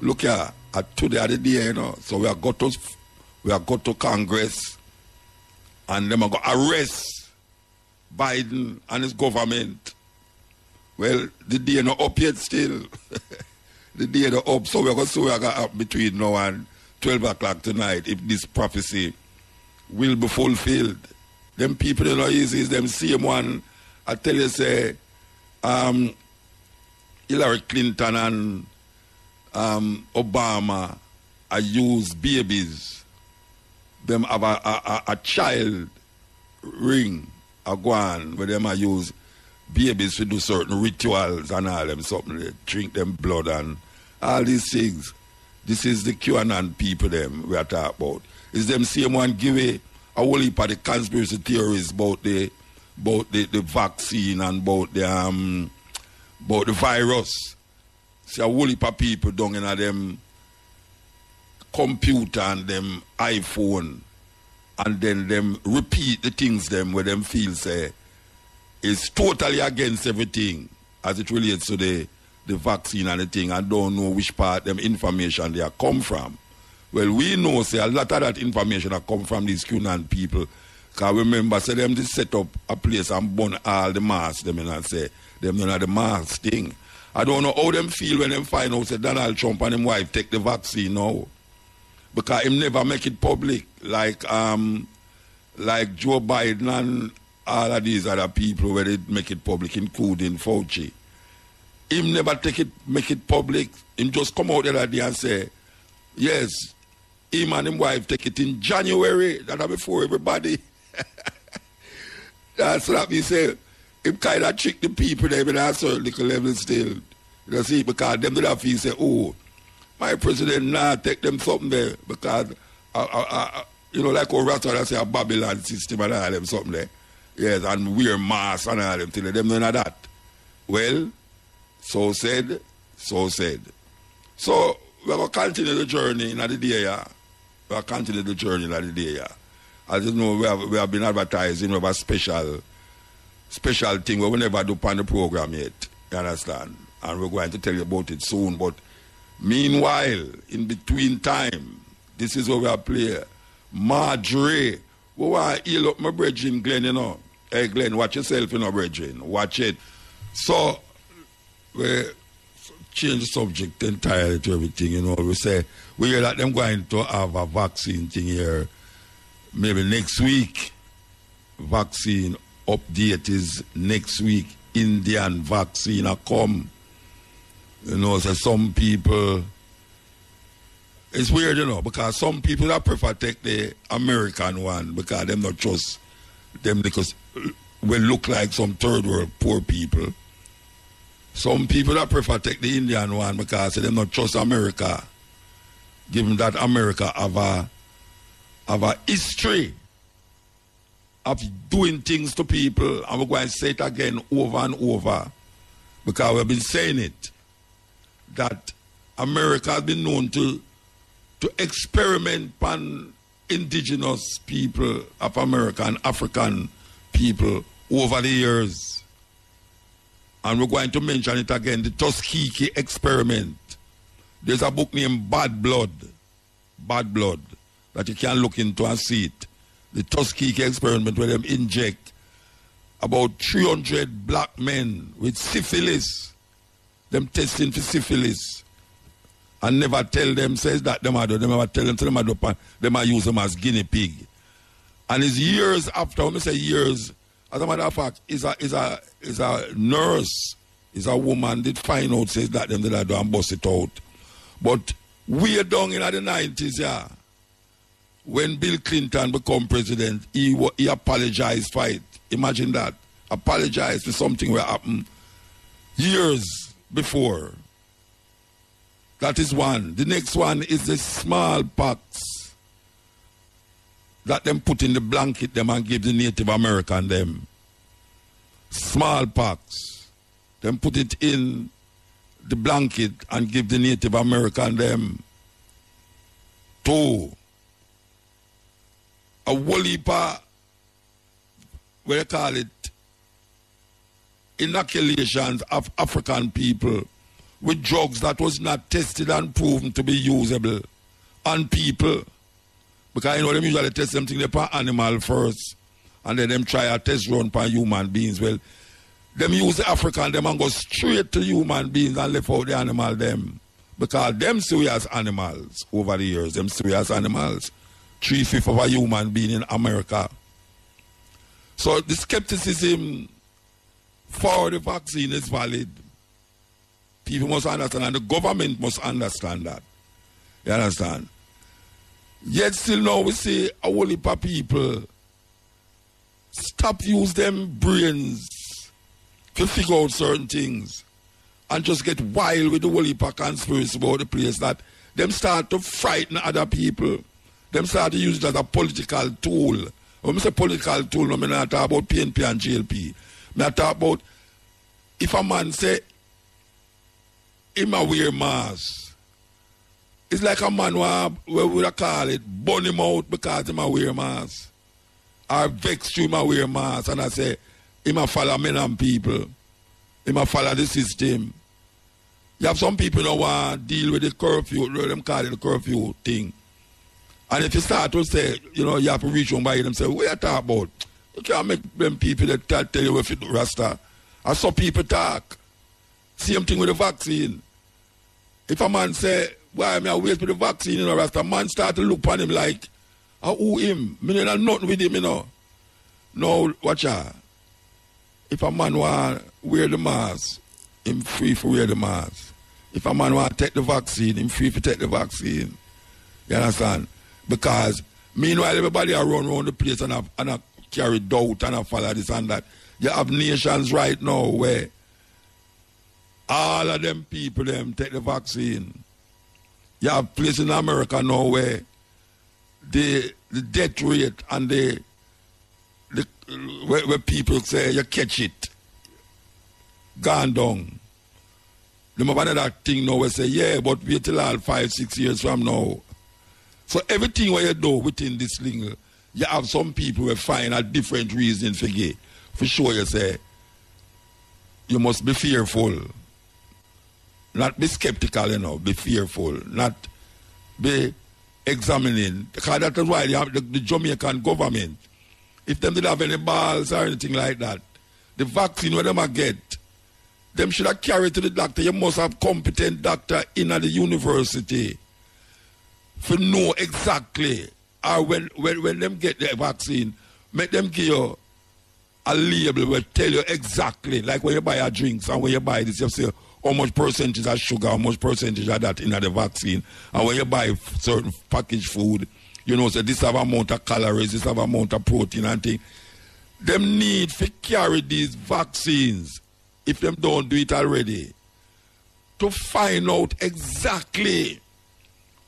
Look here, at today at the day, you know. So we are got to we are got to Congress and them are going to arrest Biden and his government. Well, the day not up yet still. the day not up. So we're going to see up between now and 12 o'clock tonight if this prophecy will be fulfilled. Them people, you know, easy is them same one. I tell you, say, um, Hillary Clinton and um, Obama I use babies. Them have a, a, a, child ring, a guan, where them I use babies to do certain rituals and all them something. They drink them blood and all these things. This is the QAnon people them we are talking about. Is them same one give a, a whole heap of the conspiracy theories about the about the, the vaccine and about the um about the virus. See a whole heap of people down in them computer and them iPhone and then them repeat the things them where them feel say is totally against everything as it relates to the the vaccine and the thing and don't know which part them information they are come from. Well, we know say a lot of that information have come from these QAnon people. Cause remember, say them just set up a place and burn all the masks them and say them none of the mask thing. I don't know how them feel when them find out that Donald Trump and him wife take the vaccine now. Because him never make it public like um like Joe Biden and all of these other people where they make it public, including Fauci him never take it, make it public. Him just come out the other day and say, yes, him and his wife take it in January. That before everybody. That's what I he say. Him kind of trick the people there in a certain little level still. You see, because them do that feel say, oh, my president now nah, take them something there because, uh, uh, uh, you know, like how Rasta say a Babylon system and all them something there. Yes, and wear masks and all them things. Them none of that. Well, so said, so said. So we're going to continue the journey in the day. Yeah. We're going to continue the journey in the day. Yeah. As you know, we have, we have been advertising with a special special thing we will never do on the program yet. You understand? And we're going to tell you about it soon. But meanwhile, in between time, this is what we are playing. Marjorie. We want to heal up my brethren, Glenn, you know. Hey, Glenn, watch yourself, you know, brethren. Watch it. So, we change subject entirely to everything, you know. We say, we hear that them going to have a vaccine thing here maybe next week. Vaccine update is next week. Indian vaccine are come. You know, so some people it's weird, you know, because some people that prefer take the American one because them not trust them because we look like some third world poor people. Some people that prefer take the Indian one because they don't trust America, given that America have a have a history of doing things to people, we're going to say it again over and over because we've been saying it that America has been known to to experiment on indigenous people of America and African people over the years and we're going to mention it again the Tuskegee experiment. There's a book named Bad Blood, Bad Blood, that you can look into and see it. The Tuskegee experiment where them inject about 300 black men with syphilis, them testing for syphilis, and never tell them, says that them are, them never tell them, them, are, them are use them as guinea pig. And it's years after, when I say years, as a matter of fact, is a is a is a nurse, is a woman did find out says that them did I do and bust it out. But we are down in the nineties, yeah. When Bill Clinton become president, he he apologized for it. Imagine that. Apologized for something that happened years before. That is one. The next one is the smallpox that them put in the blanket them and give the Native American them. Smallpox. Them put it in the blanket and give the Native American them. Two. A wooly wolipa, what you call it, inoculations of African people with drugs that was not tested and proven to be usable on people. Because you know them usually test something upon animal first. And then them try a test run upon human beings. Well, them use the African them and go straight to human beings and left out the animal them. Because them serious animals over the years, them serious animals. Three fifths of a human being in America. So the skepticism for the vaccine is valid. People must understand, and the government must understand that. You understand? Yet still now we see a whole heap of people stop use them brains to figure out certain things and just get wild with the whole heap of conspiracy about the place that them start to frighten other people. Them start to use it as a political tool. When I say political tool, not talk about PNP and JLP. I talk about if a man say him a wear mask, it's like a man where we call it burn him out because him a wear mask. Or vex you him a wear mask and I say him a follow men and people. Him a follow the system. You have some people who want to deal with the curfew, them call it the curfew thing. And if you start to say, you know, you have to reach one by them say, what you talk about? You can't make them people that tell, tell you if you Rasta. I saw people talk. Same thing with the vaccine. If a man say, why am I wait for the vaccine, you know, Rasta, man start to look on him like, I who him? Me not nothing with him, you know. No, watch out. If a man want wear the mask, him free for wear the mask. If a man want to take the vaccine, him free for take the vaccine. You understand? Because meanwhile everybody are run around the place and have, and have carry doubt and have follow this and that. You have nations right now where all of them people them take the vaccine. You have places in America now where the the death rate and the the where, where people say you catch it gone down. Them have another thing now where say, yeah, but wait till all five, six years from now. So everything what you do within this thing, you have some people who find a different reason for gay. For sure you say, you must be fearful. Not be skeptical, you know, be fearful. Not be examining. Because that is why you have the, the Jamaican government. If them didn't have any balls or anything like that, the vaccine where them get, them should have carried to the doctor. You must have competent doctor in at the university for know exactly or when, when, when them get the vaccine, make them give you a label will tell you exactly, like when you buy a drinks and when you buy this, you say how much percentage of sugar, how much percentage of that in the vaccine. And when you buy certain packaged food, you know, say this have amount of calories, this have amount of protein and thing. Them need to carry these vaccines, if them don't do it already, to find out exactly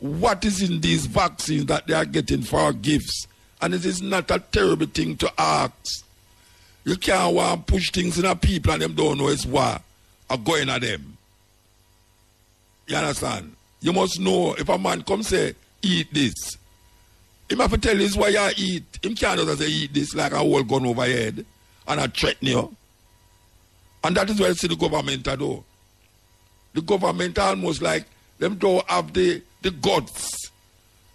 what is in these vaccines that they are getting for gifts. And it is not a terrible thing to ask. You can't want push things in a people and them don't know it's what are going at them. You understand? You must know if a man come say, eat this. Him have to tell you why you eat. Him can't just say eat this like a whole gun over your head and a threaten you. And that is why I see the government do. The government almost like them don't have the the gods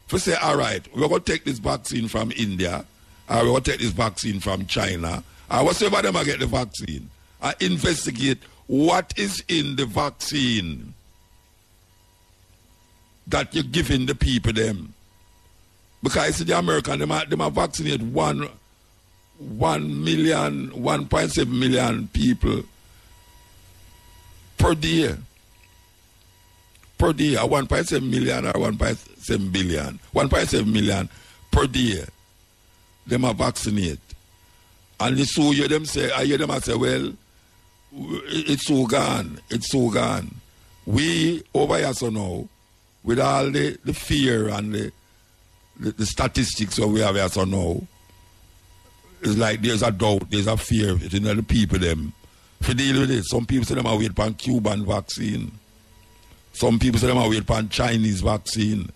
to say, all right, we're going to take this vaccine from India, or we're going to take this vaccine from China, or whatever them I get the vaccine, I investigate what is in the vaccine that you're giving the people them. Because the American, they might, they might vaccinate one, one million, 1.7 million people per day per day, uh, 1.7 million uh, or 1.7 billion, 1.7 million per day, them are vaccinate. And the so you them say, I hear them I say, well, it's so gone, it's so gone. We over here so now, with all the, the fear and the, the, the statistics that we have here so now, it's like there's a doubt, there's a fear in the people them. For deal with it, some people say them are waiting for Cuban vaccine. Some people say them are wait for Chinese vaccine.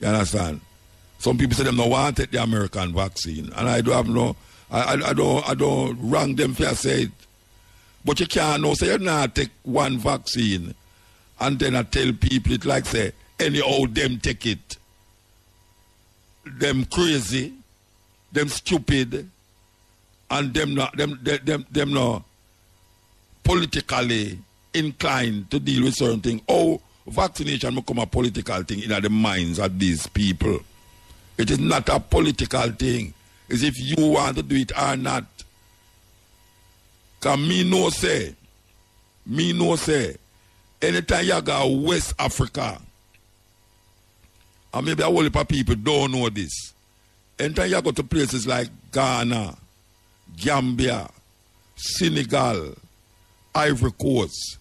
You understand? Some people say them no want take the American vaccine. And I do have no I, I, I don't I don't wrong them for say it. But you can't know say you not take one vaccine and then I tell people it like say, anyhow them take it. Them crazy, them stupid, and them not them them them, them not politically inclined to deal with certain things. Oh, vaccination become a political thing in the minds of these people. It is not a political thing. It's if you want to do it or not. Cause me no say, me no say, anytime you go West Africa, and maybe a whole heap of people don't know this. Anytime you go to places like Ghana, Gambia, Senegal, Ivory Coast,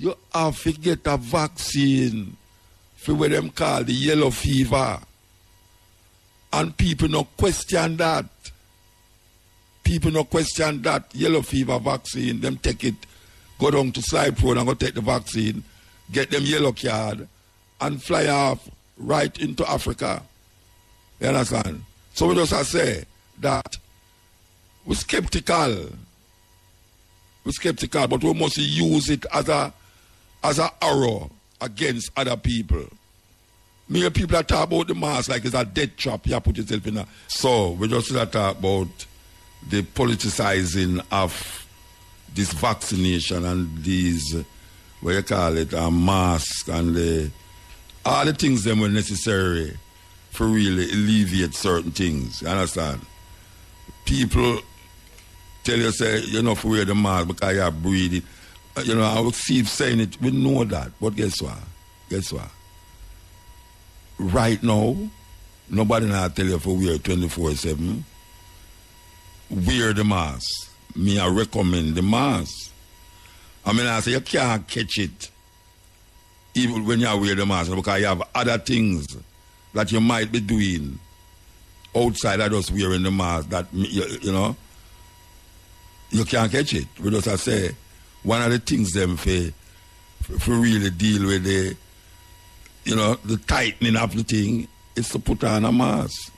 you have to get a vaccine for what them call the yellow fever. And people no question that. People no question that yellow fever vaccine. Them take it, go down to Road and go take the vaccine, get them yellow card, and fly off right into Africa. You understand? So we just say that we're skeptical. We're skeptical, but we must use it as a as an arrow against other people. Me people that talk about the mask like it's a dead trap you put yourself in a so we just talk about the politicizing of this vaccination and these what you call it a mask and the all the things that were necessary for really alleviate certain things. You understand? People tell you say you know for wear the mask because you're breathing. Uh, You know, I would see saying it, we know that. But guess what? Guess what? Right now, nobody now tell you for wear 24 7. Wear the mask. Me, I recommend the mask. I mean, I say you can't catch it even when you wear the mask because you have other things that you might be doing outside of just wearing the mask that, you, you know, you can't catch it. We just I say, one of the things them for, for really deal with the, you know, the tightening of the thing is to put on a mask.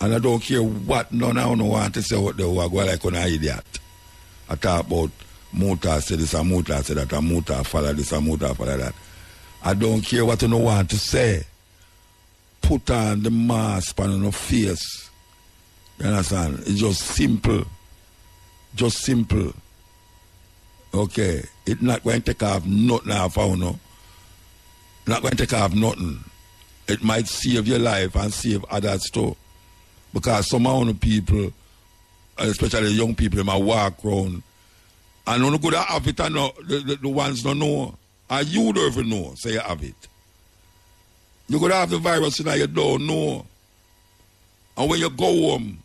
And I don't care what none of them want to say what they want, go like an idiot. I talk about motor say this and motor say that and motor follow this and motor follow that. I don't care what you know want to say. Put on the mask on your face. You understand? It's just simple. Just simple. Okay. It's not going to take off nothing off you know. Not going to take off nothing. It might save your life and save others too. Because some of the people, especially young people, they might walk around and when you go to have it and no, the, the, the ones don't know. And you don't even know, say you have it. You could have the virus and you don't know. And when you go home,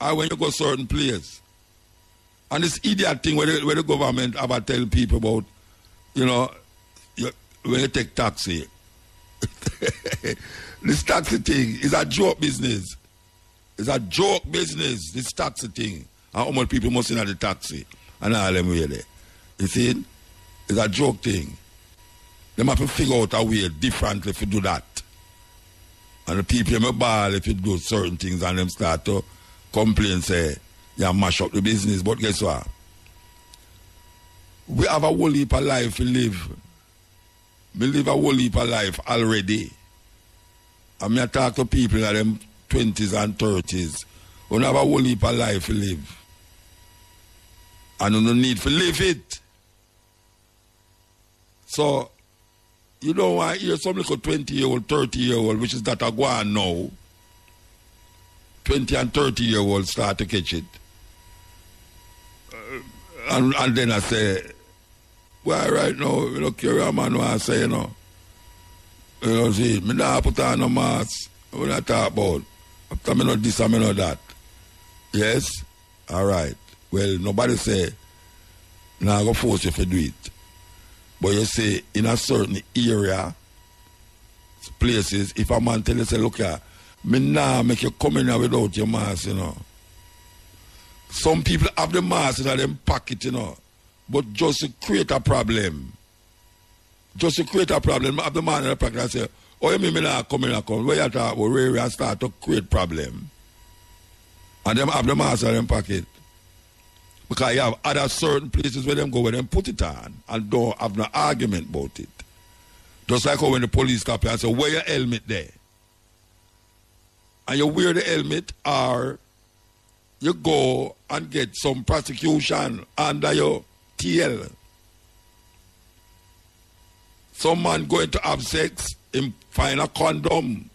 or when you go certain place, and this idiot thing where the, where the government ever tell people about, you know, you, when you take taxi. this taxi thing is a joke business. It's a joke business, this taxi thing. How much people must in the taxi and all them there. You see? It's a joke thing. They have to figure out a way differently to do that. And the people may ball if you do certain things and them start to complain, say, you mash up the business. But guess what? We have a whole heap of life to live. We live a whole heap of life already. Mean, I talk to people in them 20s and 30s. We have a whole heap of life to live. And you don't need to live it. So, you want to hear some little 20 year old, 30 year old, which is that I go on now. 20 and 30 year old start to catch it. And, and then I say, well, right now, you know, carry a man what I say, you know. You know, see, me not put on no mask. What I talk about. After me not this and me not that. Yes? All right. Well, nobody say, now I go force you to do it. But you say, in a certain area, places, if a man tell you, say, look here, me now make you come in here without your mask, you know. Some people have the mask in them pocket, you know. But just to create a problem. Just to create a problem, have the man in the pocket and say, oh, you mean me now come in here, come. Where you talk about, uh, where you start to create problem. And them have the mask in them pocket. Because you have other certain places where them go where them put it on and don't have no argument about it. Just like when the police you and say, wear your helmet there. And you wear the helmet or you go and get some prosecution under your tail. Some man going to have sex, him find a condom.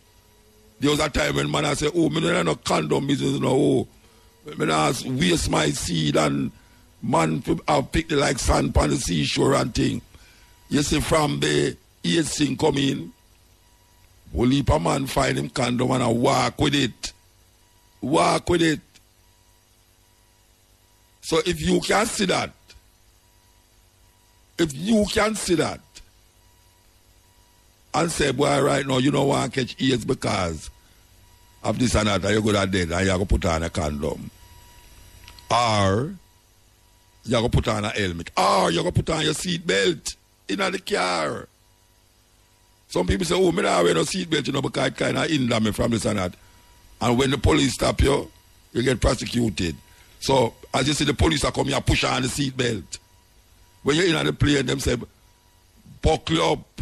There was a time when man I say, oh, me don't no condom business, no, oh. Me I waste my seed and man have picked like sand on the seashore and thing. You see from the AIDS thing come in, will heap a man find him condom and I walk with it. Walk with it. So if you can see that, if you can see that, and say, boy, right now, you don't want to catch AIDS because of this and that, you're going to dead, and you're going to put on a condom. Or you're going to put on a helmet. Or you're going to put on your seat belt in the car. Some people say, oh, me not wear no seat belt, you know, because it kind of hinder me from this and that. And when the police stop you, you get prosecuted. So, as you see, the police are coming and push on the seat belt. When you're in the plane, them say, buckle up,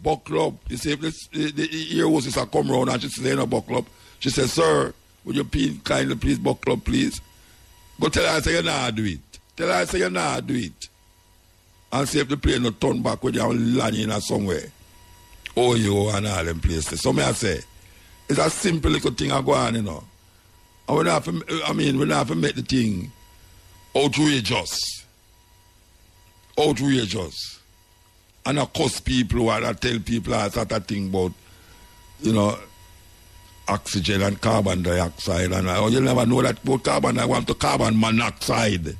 buckle up. You see, if this, the, the ear hostess are come around and she says, no, buckle up. She says, sir, would you please, kindly please buckle up, please? Go tell her, I say, you nah do it. Tell her, I say, you nah do it. And see if the plane no turn back when you're landing in somewhere. Oh, you and all them places. So, may I say, it's a simple little thing I go on, you know. We not have to, I mean, we not have to make the thing outrageous. Outrageous. And I cost people and I tell people that sort of thing about, you know, oxygen and carbon dioxide. And oh, you never know that about carbon. I want to carbon monoxide.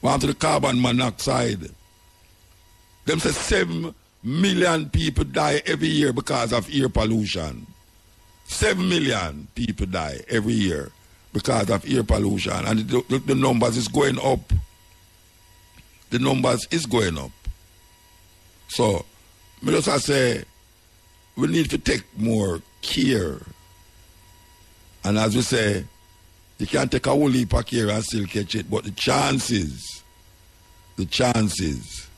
Want to the carbon monoxide. Them say seven million people die every year because of air pollution. Seven million people die every year because of air pollution. And the, the, the numbers is going up. The numbers is going up. So, me just I say, we need to take more care. And as we say, you can't take a whole heap of care and still catch it, but the chances, the chances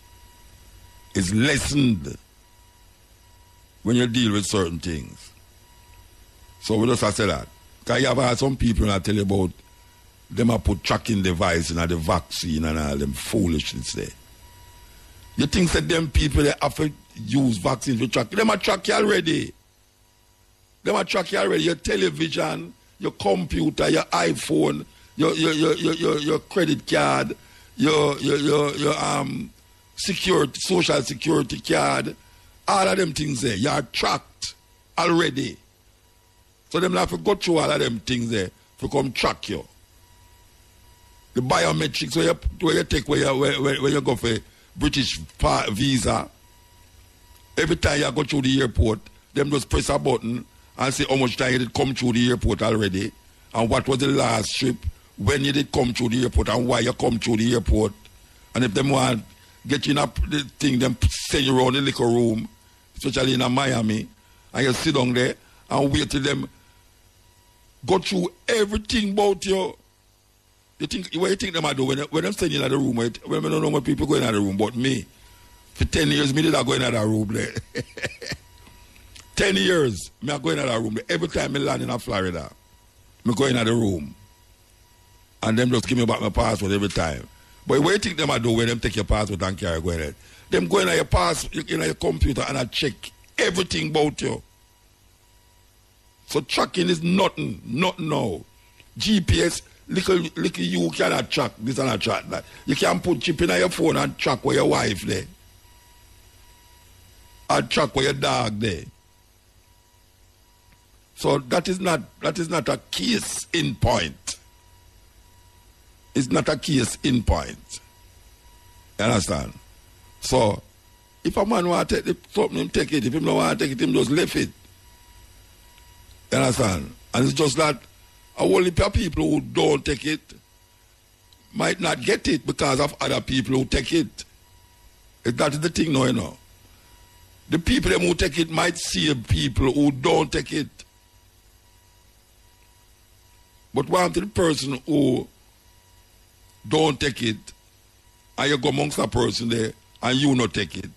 is lessened when you deal with certain things. So we just say that. Because you have had some people that tell you about them a put tracking device in the vaccine and all them foolishness there. You think that them people that have to use vaccines to track, them a track you already. Them a track you already. Your television, your computer, your iPhone, your your your your, your, your credit card, your your your, your um security social security card, all of them things there. You are tracked already. So them have to go through all of them things there to come track you. The biometrics where you, where you take where you, where, where, where you go for British visa, every time you go through the airport, them just press a button and say how much time you did come through the airport already and what was the last trip, when you did come through the airport and why you come through the airport. And if them want get you in a the thing, them send you around the little room, especially in Miami, and you sit down there and wait till them go through everything about you. You think what you think them I do when when I'm standing in the room, when I don't know what people go in the room, but me, for ten years, me did I go in that room there. ten years, me I go in that room. Every time I land in Florida, me go in the room. And them just give me back my passport every time. But what you think them I do when them take your passport and carry go in Them go in your pass in your computer and I check everything about you. So tracking is nothing, not now. GPS, little, little you cannot track this and track that. You can put chip in your phone and track where your wife there. And track where your dog there. So that is not that is not a case in point. It's not a case in point. You understand? So if a man want to take something, him take it. If he don't want to take it, him just leave it. You understand? And it's just that a whole heap of people who don't take it might not get it because of other people who take it. That is the thing now, you know. The people who take it might see people who don't take it. But one to the person who don't take it, and you go amongst a person there, and you not take it,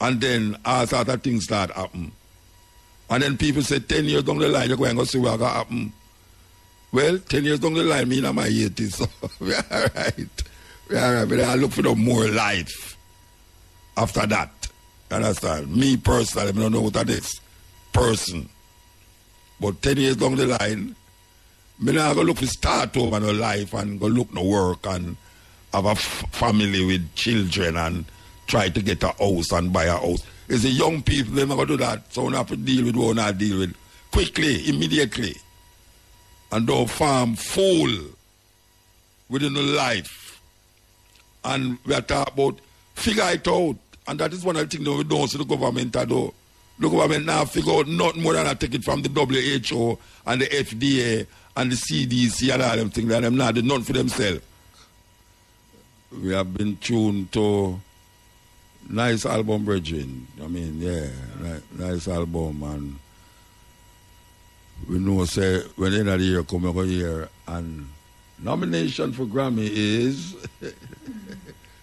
and then all sort of things start happen. And then people say 10 years down the line, you're going to see what going to happen. Well, 10 years down the line, me and my 80s, so we are all right. We are all right, but I look for the more life after that. Understand? Me personally, I don't know what that is. Person. But 10 years down the line, me not go look for start over no life and go look no work and have a family with children and try to get a house and buy a house. It's the young people, they never do that. So we have to deal with what we not deal with. Quickly, immediately. And don't farm full within the life. And we are talking about figure it out. And that is one of the things that we don't see the government do. The government now figure out not more than I take it from the WHO and the FDA and the CDC and all them things that them not did none for themselves. We have been tuned to nice album, Bridging. I mean, yeah, ni- nice album and we know say when end of the year come over here and nomination for Grammy is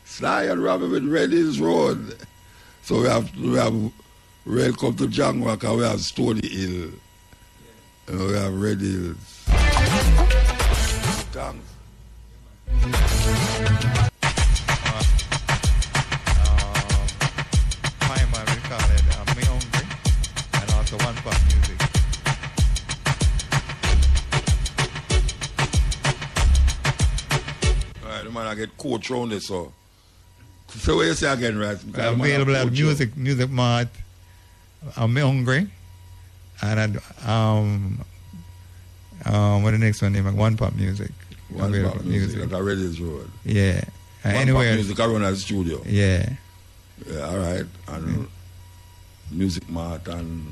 Sly and Robbie with Red Hills Road. So we have we have Welcome to Walker, we have Stony Hill. And we have Red Hills. Thanks. Also One Pop Music. All right, man I get coach round this so. So what you say again, right? Because the man Available at you. Music Music Mart. I'm Hungry. And uh, um, um, what the next one name? One Pop Music. One pop at music at Red Hills Road. Yeah. Uh, One anywhere. pop music I run the studio. Yeah. Yeah, all right. And Music Mart and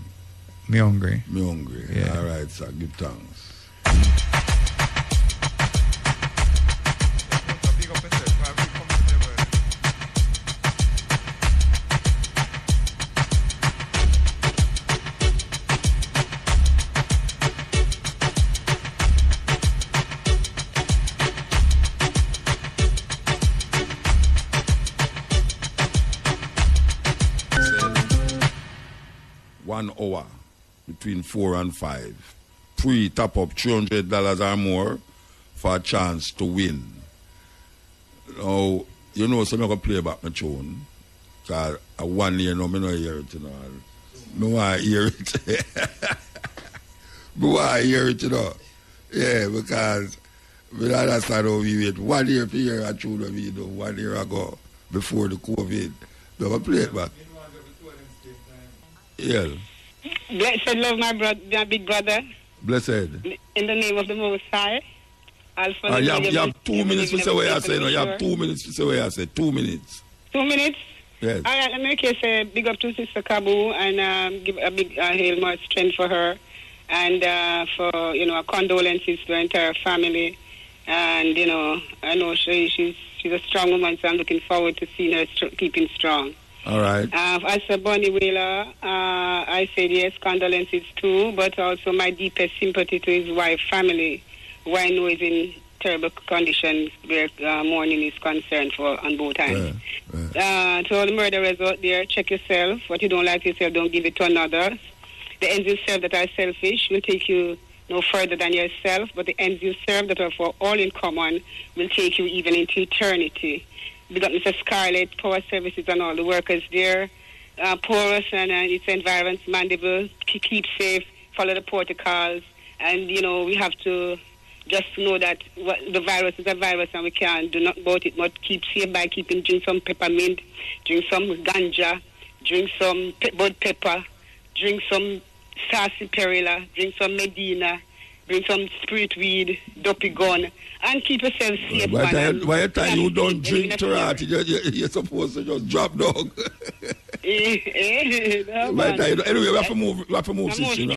Me Hungry. Me Hungry. Yeah. All right, sir. Give thanks. One hour between four and five. Pre top up three hundred dollars or more for a chance to win. Now, you know, so I'm gonna play back my tune. Cause a one year now, me no hear it, you know. Me want to hear it. want to hear it, you know. Yeah, because we don't understand how we wait one year for hear a tune that we do one year ago before the COVID. I'm gonna play it back. Yeah, Blessed love my brother, my big brother, blessed. in the name of the Most High. Alpha Uh, you, have, you have two minutes to say what you say. No, you have two minutes to say what you say. Two minutes. Two minutes? Yes. All right, let me make say big up to Sister Kabu and um, give a big uh, hail more strength for her and uh, for, you know, condolences to her entire family. And, you know, I know she, she's, she's a strong woman, so I'm looking forward to seeing her str- keeping strong. All right. Uh, as for Bunny Wailer, uh, I said yes, condolences too, but also my deepest sympathy to his wife, family, who I know is in terrible conditions where uh, mourning is concerned for on both ends. Yeah, Uh, to all the murderers out there, check yourself. What you don't like yourself, don't give it to another. The ends you serve that are selfish will take you no further than yourself, but the ends you serve that are for all in common will take you even into eternity. We got Mr. Scarlett, Power Services, and all the workers there. Uh, porous and uh, its environment mandable. Keep, keep safe. Follow the protocols, and you know we have to just know that what, the virus is a virus, and we can't do not about it. But keep safe by keeping drink some peppermint, drink some ganja, drink some pe- bud pepper, drink some sarsaparilla, drink some Medina, drink some spirit weed, dopey gun, and keep yourself safe. By the man, time, by the time you don't drink even Tarati, you, you, you're supposed to just drop dog. Eh, eh, no, by the time, anyway, we have to move, we have to move, sister, you know.